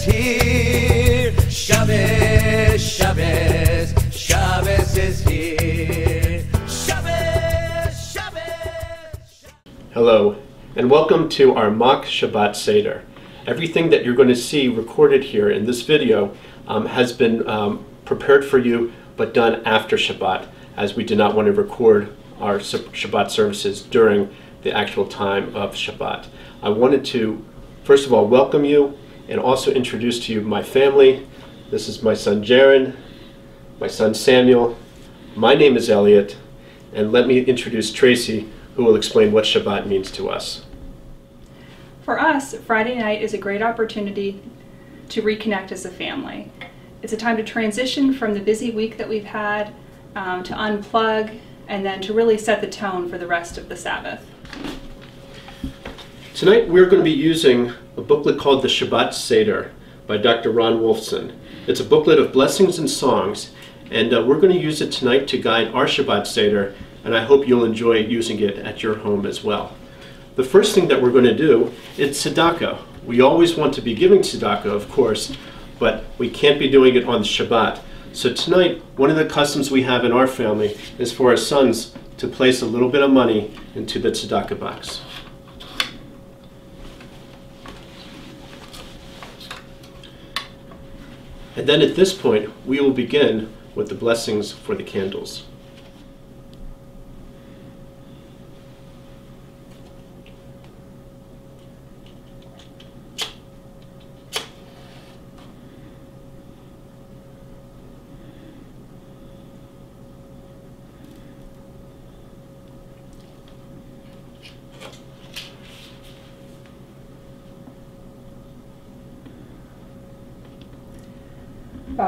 is here. Shabbos, is here. Shabbos, Shabbos. Hello, and welcome to our mock Shabbat Seder. Everything that you're going to see recorded here in this video um, has been um, prepared for you but done after Shabbat, as we did not want to record our Shabbat services during the actual time of Shabbat. I wanted to, first of all, welcome you and also introduce to you my family. This is my son Jaron, my son Samuel. My name is Elliot, and let me introduce Tracy, who will explain what Shabbat means to us. For us, Friday night is a great opportunity to reconnect as a family. It's a time to transition from the busy week that we've had, um, to unplug, and then to really set the tone for the rest of the Sabbath. Tonight we're going to be using a booklet called The Shabbat Seder by Dr. Ron Wolfson. It's a booklet of blessings and songs, and uh, we're going to use it tonight to guide our Shabbat Seder, and I hope you'll enjoy using it at your home as well. The first thing that we're going to do is tzedakah. We always want to be giving tzedakah, of course, but we can't be doing it on Shabbat. So tonight, one of the customs we have in our family is for our sons to place a little bit of money into the tzedakah box. And then at this point, we will begin with the blessings for the candles.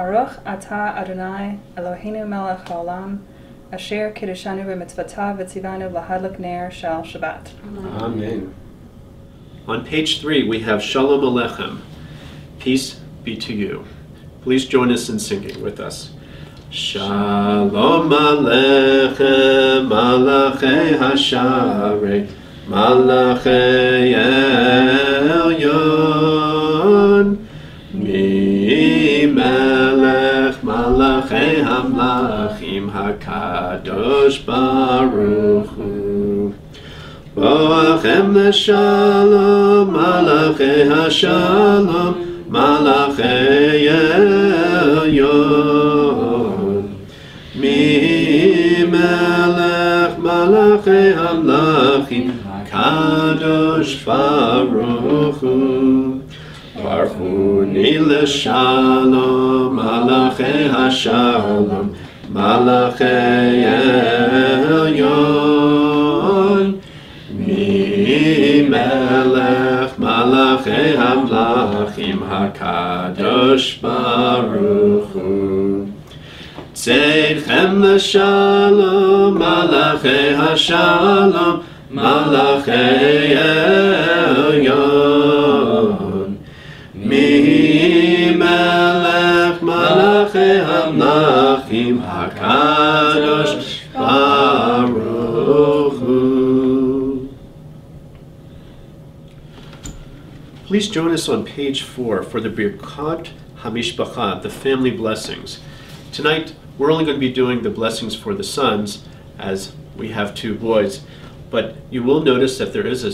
Baruch Adonai Eloheinu melech haolam asher kiddushanu v'tzivanu shel Shabbat. Amen. On page three, we have Shalom Alechem, peace be to you. Please join us in singing with us. Shalom Alechem, Malachei Hashare, Malachei Elyon, hakadosh baruch hu. Boachem leshalom malachei hashalom malachei elyon. Mi melech malachei hamlachim kadosh baruch hu. Barchuni l'shalom, malachei hashalom, מלאכי עליון מי מלך מלאכי המלאכים הקדוש ברוך הוא צאיכם לשלום מלאכי השלום מלאכי עליון hakadosh baruch hu. Please join us on page four for the Birkat Hamishpacha, the family blessings. Tonight, we're only going to be doing the blessings for the sons, as we have two boys, but you will notice that there is a,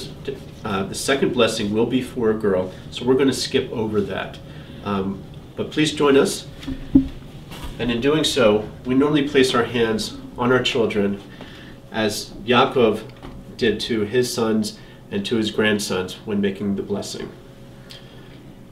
uh, the second blessing will be for a girl, so we're going to skip over that. Um, but please join us. And in doing so, we normally place our hands on our children as Yaakov did to his sons and to his grandsons when making the blessing.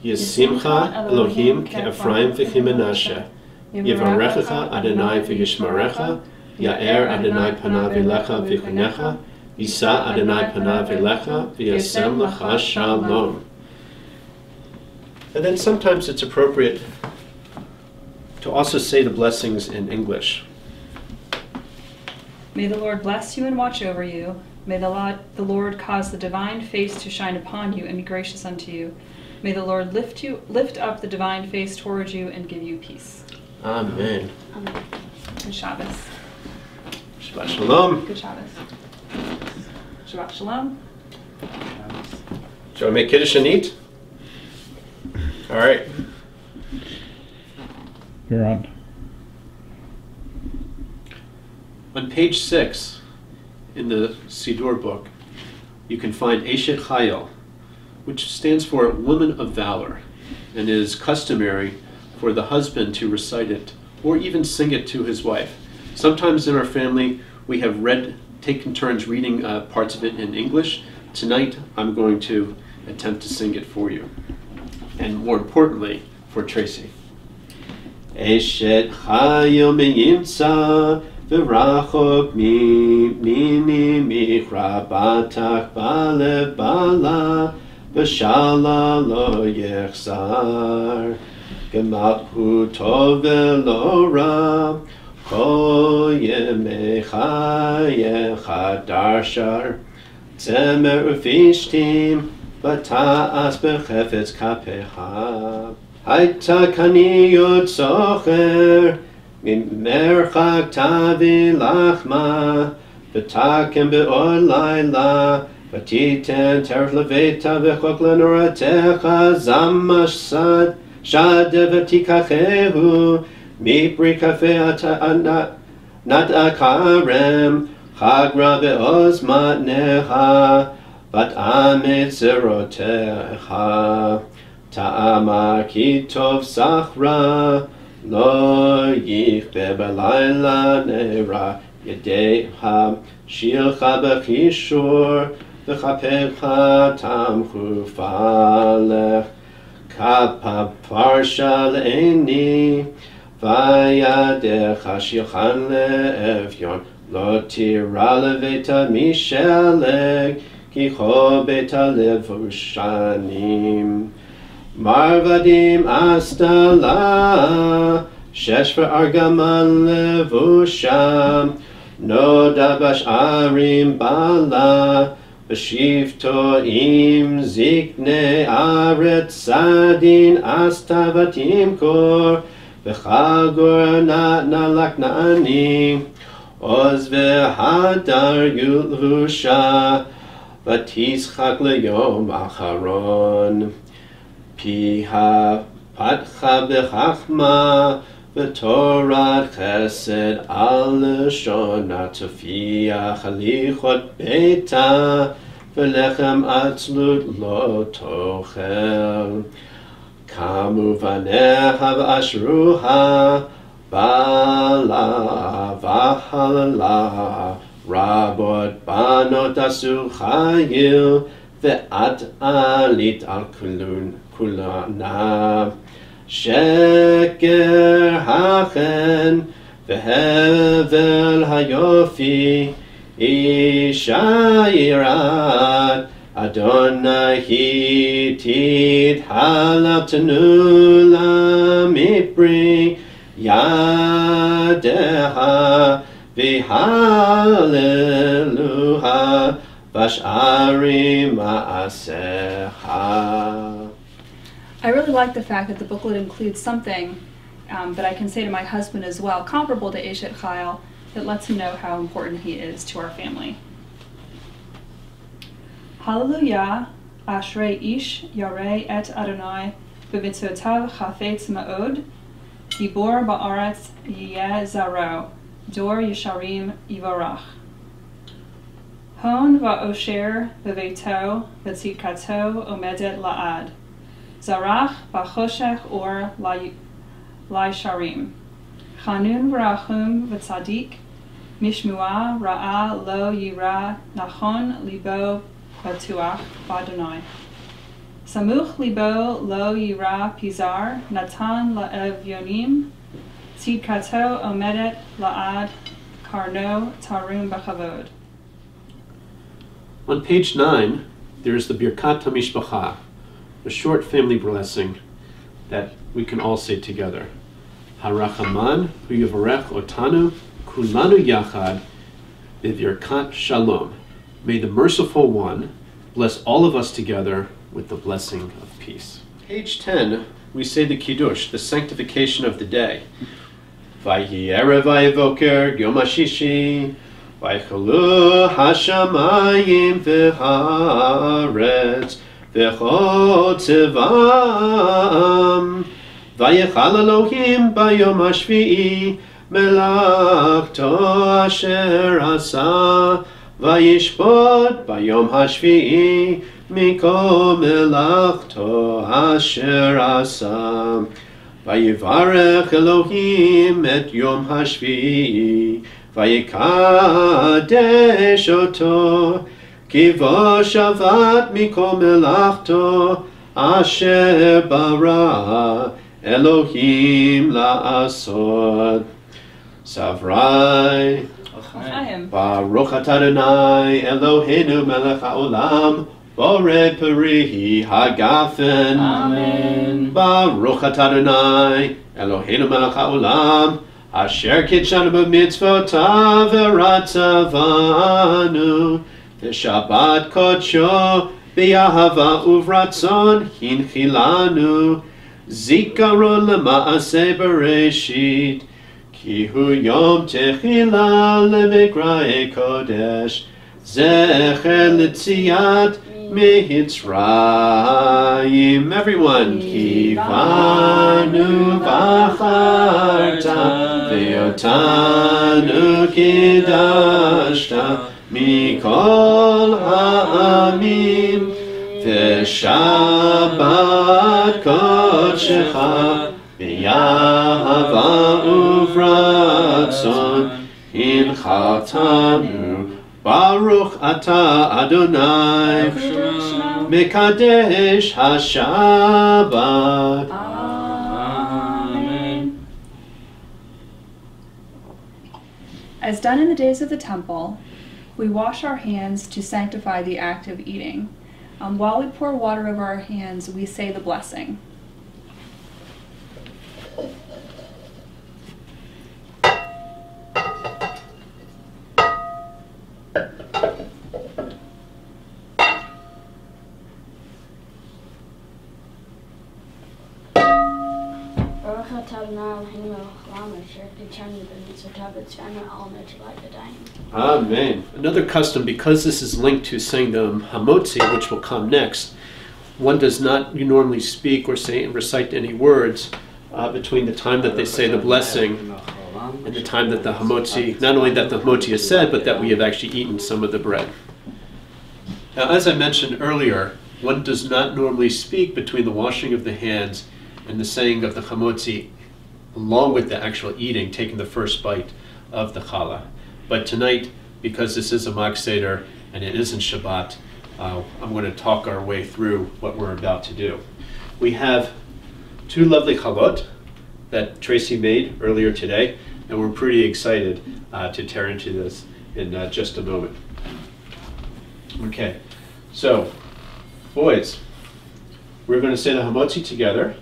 Yisimcha Elohim ke'Ephraim v'chimenashe, Yivarechecha Adonai v'yishmarecha, Ya'er Adonai panav elecha v'chunecha, Yisa Adonai panav elecha v'yasem lecha shalom. And then sometimes it's appropriate to also say the blessings in English. May the Lord bless you and watch over you. May the Lord, the Lord cause the divine face to shine upon you and be gracious unto you. May the Lord lift you lift up the divine face towards you and give you peace. Amen. Amen. Good Shabbos. Shabbat Shalom. Good Shabbos. Shabbat Shalom. Shall we make Kiddush and eat? All right. You're on. On page six in the Siddur book, you can find Eshet Chayil, which stands for Woman of Valor, and is customary for the husband to recite it or even sing it to his wife. Sometimes in our family, we have read, taken turns reading uh, parts of it in English. Tonight, I'm going to attempt to sing it for you, and more importantly, for Tracy. Eshet Chayil Yimtza V'rachok Mini Michra Batach Balev Bala V'shala Lo Yechzar. Gemat Hu Tov V'lo Ra Ko Yemei Chayecha Darshar Tzemer Ufishtim V'ta'as B'chefetz Kapecha. הייתה כניות סוחר, ממרחק תביא לחמה, ותקם בעוד לילה, ותיתן טרף לביתה וחוק לנורתך, זמש שד, שדה ותיקחהו, מפרי קפה נטעה כרם, חגרה בעוז מתנך, ותאמץ זרועותיך. טעמה כי טוב סחרה, לא יכבה בלילה נערה, ידי השילך בחישור, וכפיך תמכו פלך. כפה פרשה לעיני, וידך שילחן לאביון, לא תירא לביתה משלג, כי כה ביתה לבושנים. מרבדים עשתה לה, שש וארגמן לבושה, נודע בשערים בעלה, בשבתו עם זקני ארץ סדין עשתה ותמכור, וחגור נתנה לכנעני, עוז והדר לבושה, ותשחק ליום אחרון. Piha patcha bechachma v'torat chesed al shona tufiach halichot beta v'lechem atzlut lo tochel. Kamuvaneha v'ashruha Bala v'halala rabot banot asu chayil ve'at alit al kulun כולן. כולנה. שקר החן והבל היופי, אישה יראת, אדוני היא תתחלתנו לה מפרי ידיה, והללוה בשערים מעשיך. I really like the fact that the booklet includes something um, that I can say to my husband as well, comparable to Eshet Chayil, that lets him know how important he is to our family. Hallelujah, Ashrei Ish Yarei Et Adonai, B'mitzotav Chafetz Ma'od, Gibor Ba'aretz Yeh Zaro, Dor Yesharim Yivarach. Hon Va'osher B'veito V'tzidkato Omedet La'ad. Zarach or laisharim. Chanun v'rachum. Mishmua ra'a lo yira nachon libo batuach. Samuch libo lo yira pizar natan. Tzidkato omedet la'ad karno tarum. On page 9, there is the Birkat HaMishpacha, a short family blessing that we can all say together. Harachaman huyavarech otanu kulanu yachad b'virkat shalom. May the merciful one bless all of us together with the blessing of peace. Page 10, we say the Kiddush, the sanctification of the day. Vayhi erev vayivoker yom hashishi Vaychalu hashamayim v'haaretz וכל צבאם. ויכל אלוהים ביום השביעי מלאכתו אשר עשה, וישפוט ביום השביעי מכל מלאכתו אשר עשה. ויברך אלוהים את יום השביעי, ויקדש אותו, Kiva shavat mikol melachto asher bara Elohim la'asod. Savrai. Baruch Atadonai Eloheinu melech haolam. Bore perihi hagafen. Amen. Baruch Atadonai Eloheinu melech haolam. Asher kitshanu b'mitzvotav v'ratzavanu. ורצבנו, ושבת קודשו באהבה וברצון הנחילנו, זיכרון למעשה בראשית, כי הוא יום תחילה למקראי קודש, זכר לציית מצרים. Everyone, כי בנו בחרת, ואותנו קידשת מכל העמים, ושבת קודשך באהבה וברצון הנחתנו. ברוך אתה אדוני מקדש השבת. Amen. As done in the days of the temple, we wash our hands to sanctify the act of eating. Um, while we pour water over our hands, we say the blessing. Amen. Another custom, because this is linked to saying the um, Hamotzi, which will come next, one does not normally speak or say and recite any words uh, between the time that they say the blessing and the time that the Hamotzi, not only that the Hamotzi is said, but that we have actually eaten some of the bread. Now, as I mentioned earlier, one does not normally speak between the washing of the hands and the saying of the Hamotzi along with the actual eating, taking the first bite of the challah. But tonight, because this is a mock Seder and it isn't Shabbat, uh, I'm going to talk our way through what we're about to do. We have two lovely chalot that Tracy made earlier today, and we're pretty excited uh, to tear into this in uh, just a moment. Okay, so boys, we're going to say the hamotzi together,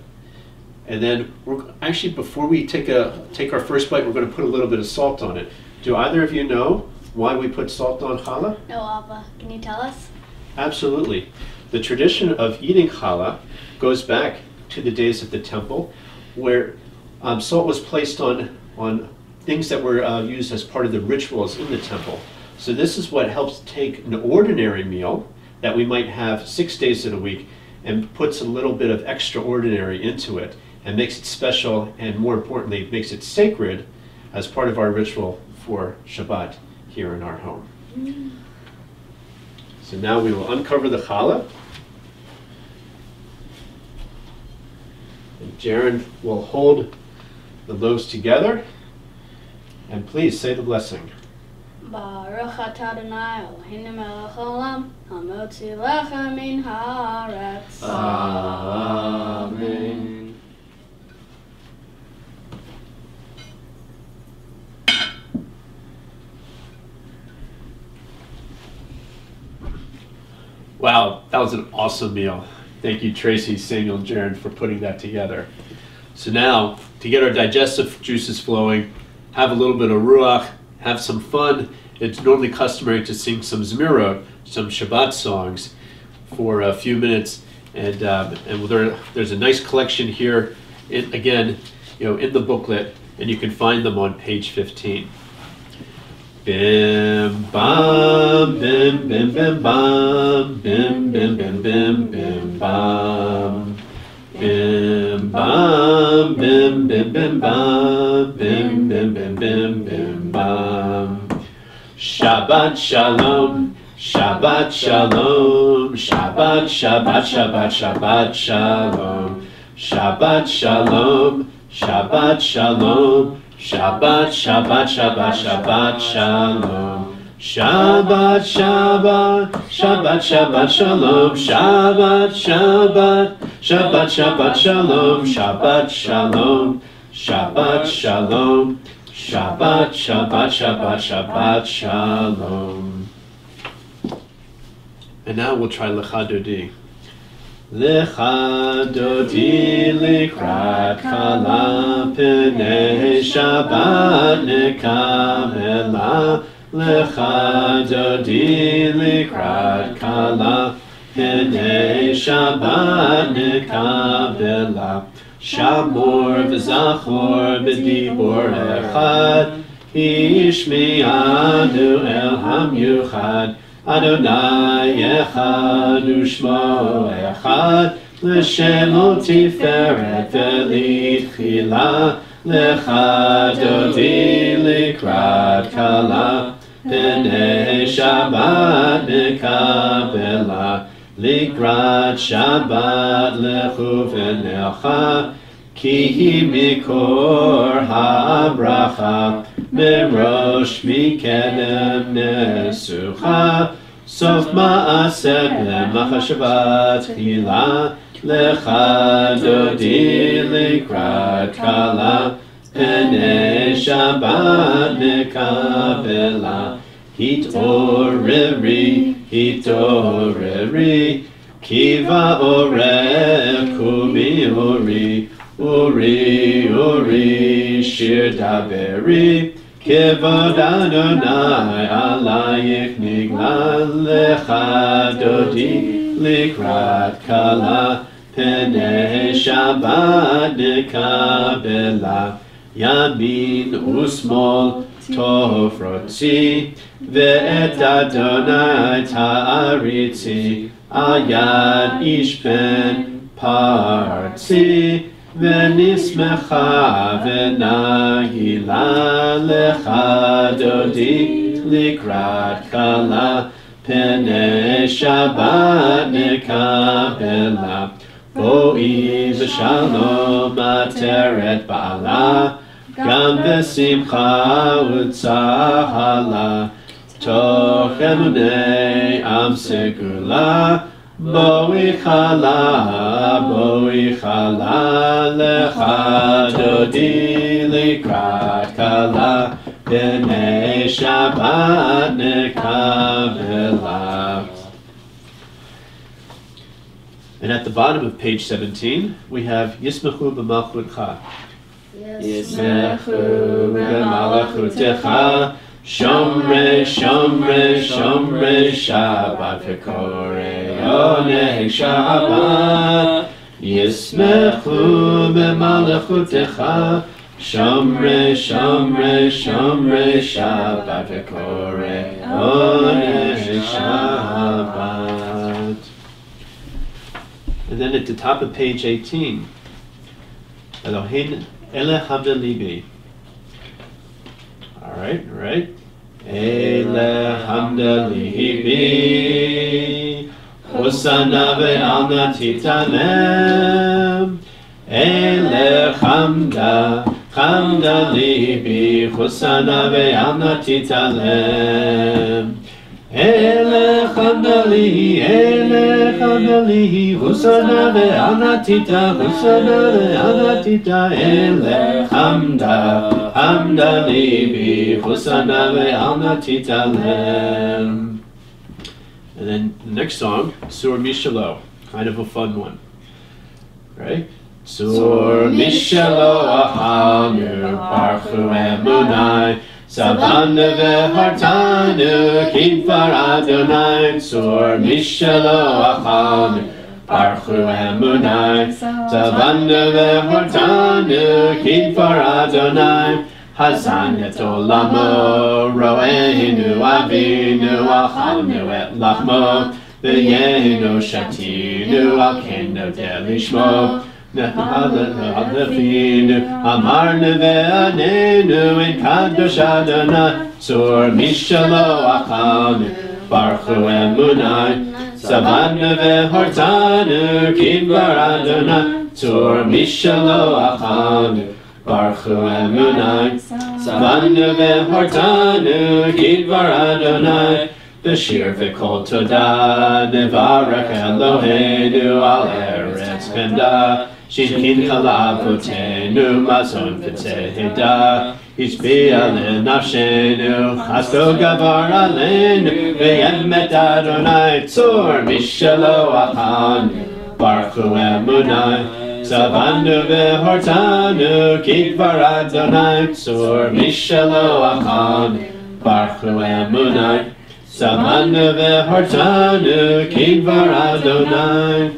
and then we're actually before we take a take our first bite, we're going to put a little bit of salt on it. Do either of you know why we put salt on challah? No, Abba, can you tell us? Absolutely. The tradition of eating challah goes back to the days of the temple, where um, salt was placed on on things that were uh, used as part of the rituals in the temple. So this is what helps take an ordinary meal that we might have six days in a week and puts a little bit of extraordinary into it and makes it special and more importantly makes it sacred as part of our ritual for Shabbat here in our home. Mm. So now we will uncover the challah. And Jaron will hold the loaves together. And please say the blessing. Baruch atah Adonai Eloheinu melech haolam, hamotzi lecha min haaretz. Amen. Wow, that was an awesome meal. Thank you, Tracy, Samuel, and Jaron, for putting that together. So now, to get our digestive juices flowing, have a little bit of ruach, have some fun. It's normally customary to sing some Zmira, some Shabbat songs, for a few minutes. And um, and there, there's a nice collection here, in, again, you know, in the booklet, and you can find them on page 15. Bim bam bim bim bim bam bim bim bim bim bim bam. Bim bam, bim bim bim bam, bim bim bim bim bim bam. Shabbat shalom, Shabbat shalom, Shabbat Shabbat Shabbat Shabbat shalom, Shabbat shalom, Shabbat shalom, Shabbat Shabbat Shabbat Shabbat shalom. Shabbat, Shabbat, Shabbat, Shabbat, Shalom, Shabbat, Shabbat, Shabbat, Shabbat, Shalom, Shabbat, Shalom, Shabbat, Shalom, Shabbat, Shabbat, Shabbat, Shabbat, Shalom. And now we'll try Lecha Dodi. Lecha Dodi likrat kala pene Shabbat nekamela. Lecha Dodi likrat kala pene Shabbat nekabela Shamor v'zachor b'dibor echad. Ishmi'anu el hamyuchad Adonai echad u'shmo echad L'shemo tiferet v'litchila Lecha Dodi likrat kala Pene Shabbat nekabela Likrat Shabbat lechu v'necha Ki mikor habracha Merosh mikedem nesucha Sof ma'aseh b'machashavat chila Lecha dodi likrat kala Pene Shabbat nekabela Hitoreri, hitoreri Kiva ore kumi ori Uri, uri, shir daveri Kivod Adonai alayich nigla Lecha dodi likrat kala Pene Shabbat nekabela Yamin usmol tofrotzi Ve'et Adonai ta'aritzi Ayad ishpen partzi Venismecha venagila lecha dodi likrat kala Pene Shabbat nekabela. Boi v'shalom ateret ba'ala Gam v'simcha u'tzahala. Toch emunei am Boi chala, boi chala Lecha dodi likrat kala B'nei Shabbat nekavela and at the bottom of page 17, we have Yismachu b'malchutcha. Yismachu b'malchutecha. Shomre, shomre, shomre, Shabbat v'korei onei Shabbat. Yismachu b'malchutecha. Shomre, shomre, shomre, Shabbat v'korei onei Shabbat. And then at the top of page 18, Elohin Ele Hamda Libi. All right, right. Ele Hamda Libi. Hosanna ve'alna titalem. Ele Hamda, Hamda Libi. Hosanna ve'alna titalem. Ele Hamdali, Ele Hamdali, Husana ve'anatita, Husana ve'anatita, Ele Hamda, Hamdali bi, Husana ve'anatita lem. And then the next song, Sur Mishalo, kind of a fun one, right? Sur Mishalo ahanu, Baruchu emunai, Savana ve'hartanu, Kidvar Adonai, Sur Mishalo achanu, Baruchu emunai, Savana ve'hartanu, Kidvar Adonai, Hazan et olamo, Roeinu avinu, Achalnu et lachmo, V'yeno shatinu al keno delishmo. Nefinu amarnu ve'anenu in kadosh Adonai Tzur mishalo achanu Baruchu emunai Savanu ve'hortanu kidvar Adonai Tzur mishalo achanu Baruchu emunai Savanu ve'hortanu kidvar Adonai B'shir v'kol toda Nevarech Eloheinu al eretz kenda Shinkin chalavotenu mazon v'tehida Ishbia lenafshenu Chasto gavar alenu V'yemet Adonai Tzor mishalo achanu Baruchu emunai Savanu v'hortanu Kidvar Adonai Tzor mishalo achanu Baruchu emunai Savanu v'hortanu Kidvar Adonai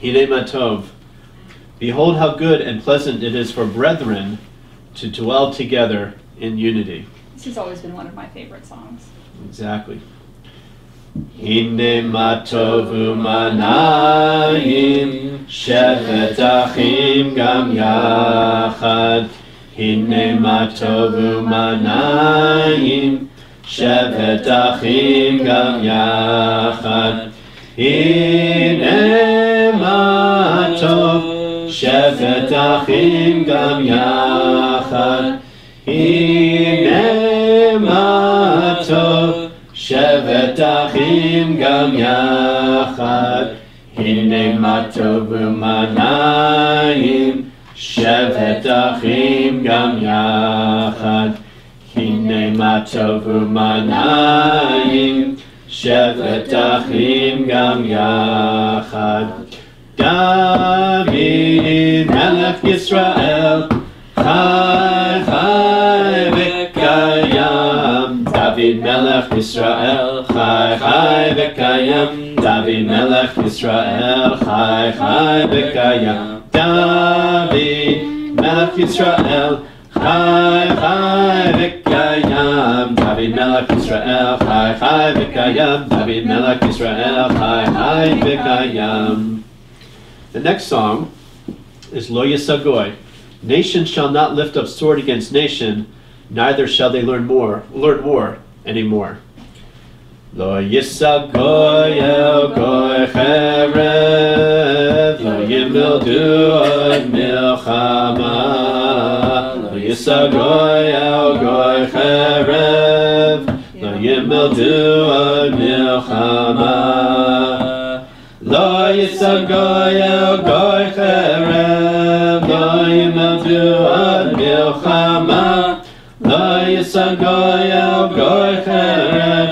Hine Matov. Behold how good and pleasant it is for brethren to dwell together in unity. This has always been one of my favorite songs. Exactly. Hine matovu manayim shevet achim gam yachad. Hine matovu manayim shevet achim gam yachad. Hine matov shevet achim gam yachad. Hine matov shevet achim gam yachad. Hine matov umanayim shevet achim gam yachad. Hine matov umanayim shevet achim gam yachad. David melech Yisrael Chai chai v'kayam David melech Yisrael Chai chai v'kayam David melech Yisrael. Chai chai v'kayam David melech Yisrael. Chai chai v'kayam David melech Yisrael. Chai chai v'kayam David melech Yisrael. Chai chai v'kayam. The next song is Lo Yisagoy. Nation shall not lift up sword against nation, neither shall they learn more, learn war anymore. Lo Yisagoy goy cherev, Lo yimildu od milchama. Lo Yisagoy goy cherev, Lo yimildu od milchama. Lo yisagoy goy cherem, lo yimeldu ad milchama. Lo yisagoy goy cherem,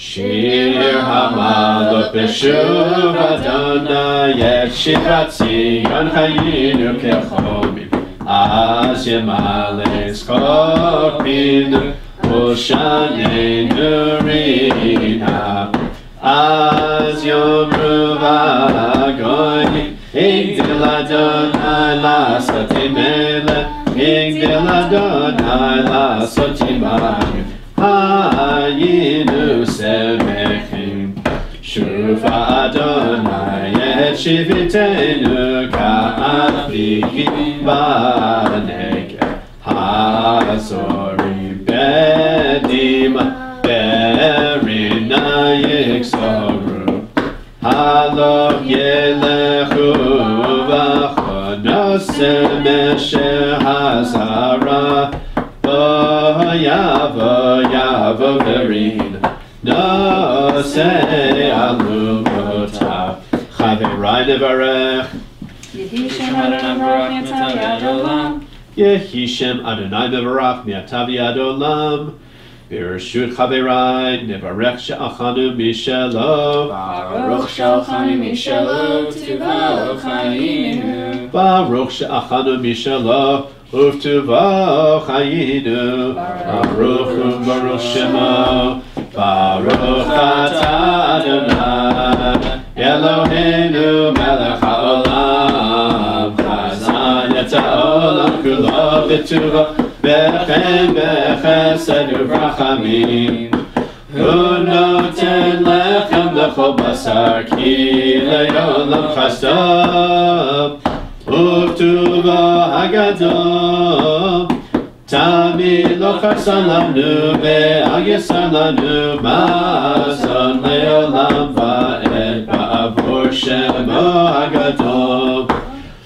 Shir Hamalot Beshuv Adonai Et Shivat Zion Chayinu Kechomim Az Yemale Skopinu Ushanenu Rina Az Yomru Vagoyim Igdil Adonai Lasati Mele Igdil Adonai Lasati Mayu Shivitenu Ka'aflikim Banegel Hazorim Bedim Berina Yiksoru Halok yelechu v'chonosem esher hazara V'yavo yavo verin. Nosei alumotav Chaverai nevarech Yehishem Adonai Baruch Yatav Yad Olam. Yehishem Adonai mevarach mi'atav yad olam ברשות חבריי, נברך שאכלנו משלו. ברוך שאכלנו משלו, טובה חיינו. ברוך שאכלנו משלו, ובטובו חיינו. ברוך וברוך שמו, ברוך אתה אדוני, Eloheinu melech ha'olam Chazan yatza olam kulo v'tshuva Bechem bechesed uvrachamim Who ten lechem lechol basar Ki le'olam chasdov Uktuva hagadov Tami lo chassan lanu ve'agesan lanu Ma'asan le'olam va'em Hashem Agadol,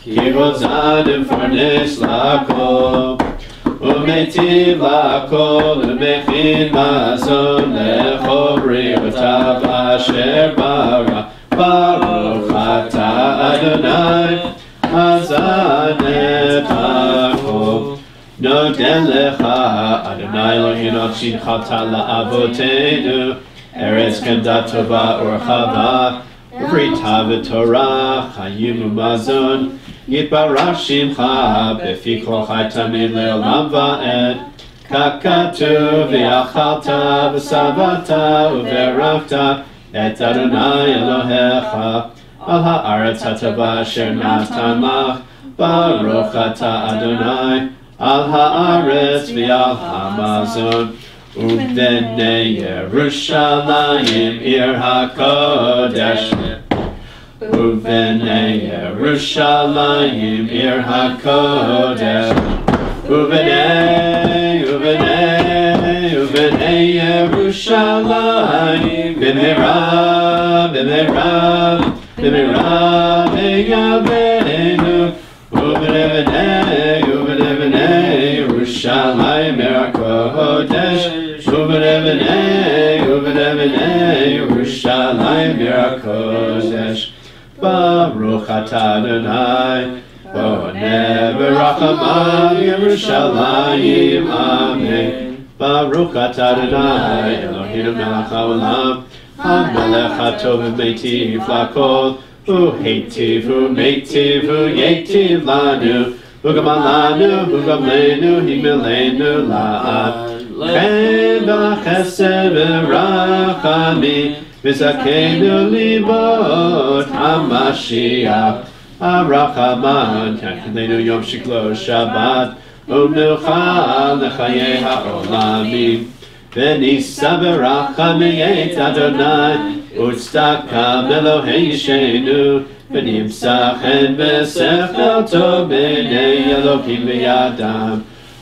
Kirot Zadim Farnes Lakov, Umetiv Lakol, Umechin Mazon Lechov Riotav Asher Bara, Baruch Ata Adonai, Azanet Lakov, no delecha Adonai Lohinot Shinchata La'avotenu, Eretz Kedatova Urchava, ארץ קנדה טובה ורחבה ובריתה ותורה חיים ומזון יתברך שמך בפי כל חי תמיד לעולם ועד כך כתוב ואכלת ושבעת וברכת את אדוני אלוהיך על הארץ הטובה אשר נתן לך ברוך אתה אדוני על הארץ ועל המזון ובני ירושלים עיר הקודש ובני ירושלים עיר הקודש ובני ובני ובני ירושלים במהרה במהרה במהרה בימינו ובני בני ובני בני ירושלים עיר הקודש ובני בני ובני בני ירושלים עיר הקודש Baruch Adonai, Boneh Berachamam Yerushalayim, Amen. Baruch Atadonai, Elohim Melech Haolam, HaMelech HaTov Meiti Flakol, Uhetiv Umetiv Uyetiv Lanu, Ugamalanu Ugamlenu Himelenu La'ad, Chen V'Chesed V'Rachamim, הימלנו לעד כן בחסד ורחמים וזכנו לימוד המשיח הרחמן תכננו יום שקלו שבת ומנוחה לחיי העולמים ונישא ברחמי את אדוני וצדקה מאלוהי ישנו ונמצא חן ושכל טוב בעיני אלוקים וידם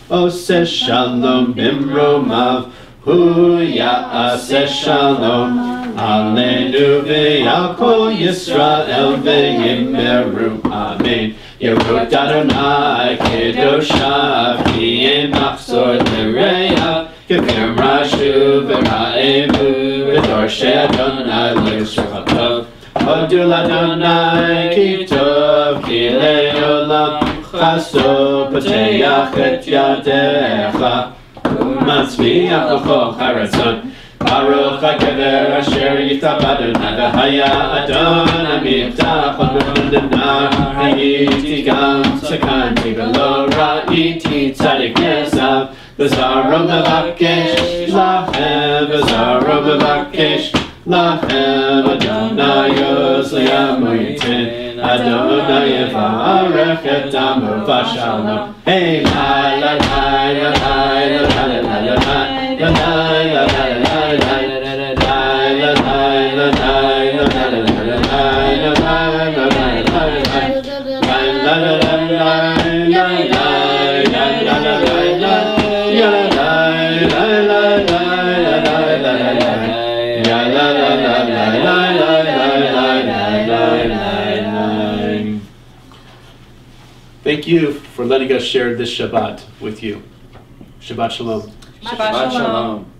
עושה שלום במרומיו הוא יעשה שלום Aleinu v'yakol Yisrael v'yimeru Amen. Yerut Adonai kedoshav ki ein machzor l'reya Kefir rashu v'ra'emu v'torshei Adonai l'yisrael Hodu l'Adonai ki tov ki le'olam chaso pateach et yadecha Umatzmiach l'chol haratzon Baruch HaGever Asher Yitabadon Adahaya Adon Amiftach Adonadana Hayiti Gam Sakanti Velo Ra'iti Tzadik Yesav V'zaro Mevakesh Lahem V'zaro Mevakesh Lahem Adonai Yosliam Yitin Adonai Yevarech Et Amo Vashalom Hey, la la la la la la Thank you for letting us share this Shabbat with you. Shabbat Shalom. Shabbat Shalom. Shabbat shalom.